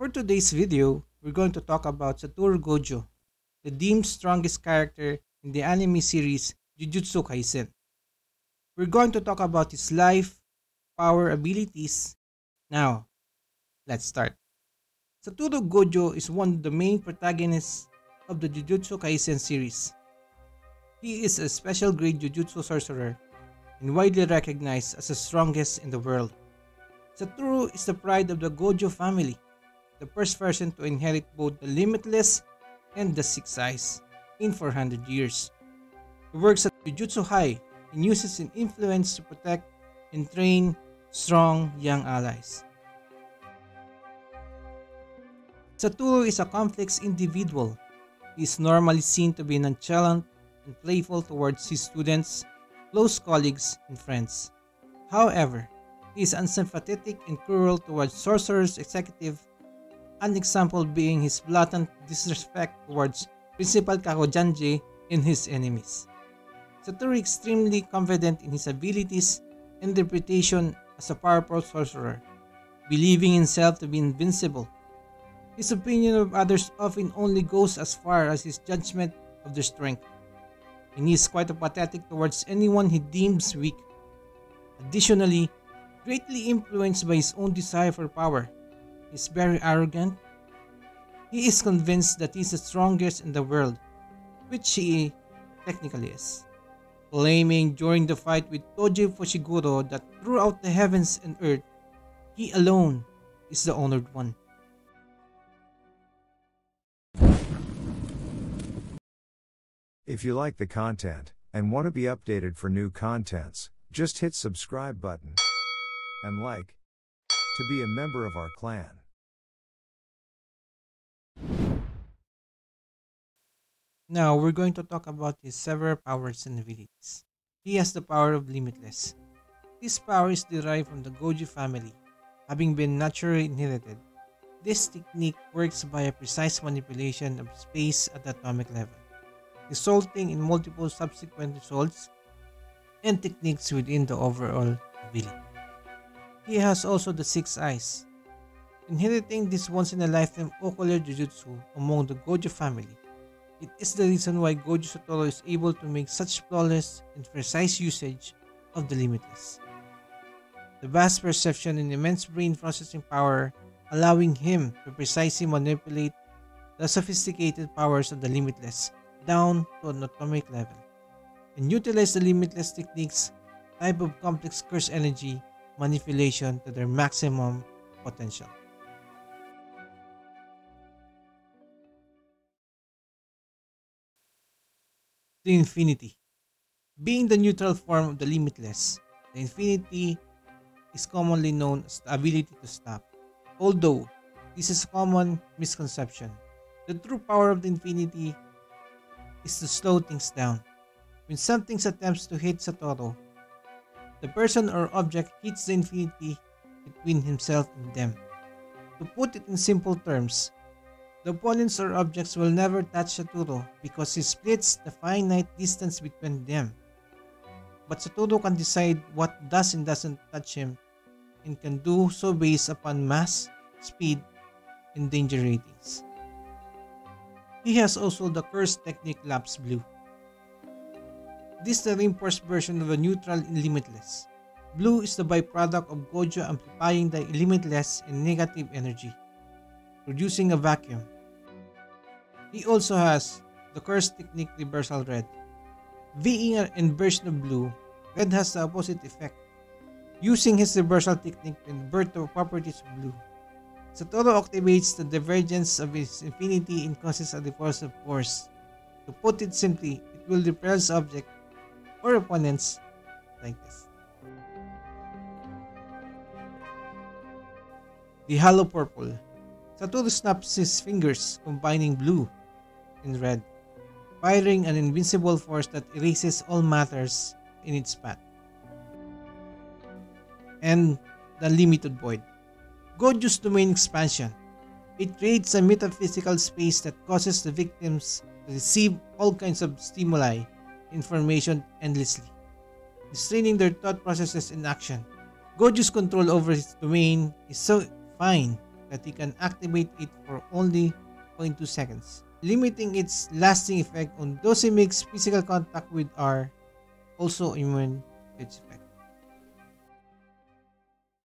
For today's video, we're going to talk about Satoru Gojo, the deemed strongest character in the anime series Jujutsu Kaisen. We're going to talk about his life, power, abilities. Now, let's start. Satoru Gojo is one of the main protagonists of the Jujutsu Kaisen series. He is a special grade Jujutsu sorcerer and widely recognized as the strongest in the world. Satoru is the pride of the Gojo family, the first person to inherit both the Limitless and the Six Eyes in 400 years. He works at Jujutsu High and uses his influence to protect and train strong young allies. Satoru is a complex individual. He is normally seen to be nonchalant and playful towards his students, close colleagues, and friends. However, he is unsympathetic and cruel towards sorcerers, executive, an example being his blatant disrespect towards Principal Gakuganji and his enemies. Satoru is extremely confident in his abilities and reputation as a powerful sorcerer, believing himself to be invincible. His opinion of others often only goes as far as his judgment of their strength, and he is quite apathetic towards anyone he deems weak. Additionally, greatly influenced by his own desire for power, is very arrogant. He is convinced that he is the strongest in the world, which he technically is claiming during the fight with Toji Fushiguro that throughout the heavens and earth, he alone is the honored one. If you like the content and want to be updated for new contents, just hit subscribe button and like to be a member of our clan. Now we're going to talk about his several powers and abilities. He has the power of Limitless. This power is derived from the Gojo family, having been naturally inherited. This technique works by a precise manipulation of space at the atomic level, resulting in multiple subsequent results and techniques within the overall ability. He has also the Six Eyes, inheriting this once-in-a-lifetime ocular jujutsu among the Gojo family it is the reason why Gojo Satoru is able to make such flawless and precise usage of the Limitless. The vast perception and immense brain processing power allowing him to precisely manipulate the sophisticated powers of the Limitless down to an atomic level and utilize the Limitless techniques type of complex curse energy manipulation to their maximum potential. Infinity. Being the neutral form of the limitless, the infinity is commonly known as the ability to stop. Although this is a common misconception, the true power of the infinity is to slow things down. When something attempts to hit Satoru, the person or object hits the infinity between himself and them. To put it in simple terms, the opponents or objects will never touch Satoru because he splits the finite distance between them. But Satoru can decide what does and doesn't touch him and can do so based upon mass, speed, and danger ratings. He has also the cursed technique Lapse Blue. This is the reinforced version of the neutral and limitless. Blue is the byproduct of Gojo amplifying the limitless and negative energy producing a vacuum. He also has the curse technique reversal red. Being an inversion of blue, red has the opposite effect, using his reversal technique to invert the properties of blue. Satoru activates the divergence of his infinity and causes a repulsive force. To put it simply, it will repulse objects or opponents like this. The Hollow Purple Satoru snaps his fingers, combining blue and red, firing an invincible force that erases all matters in its path. And the Limited Void. Gojo's domain expansion. It creates a metaphysical space that causes the victims to receive all kinds of stimuli, information endlessly, restraining their thought processes in action. Gojo's control over his domain is so fine that he can activate it for only 0.2 seconds, limiting its lasting effect on those he makes physical contact with are also immune to its effect.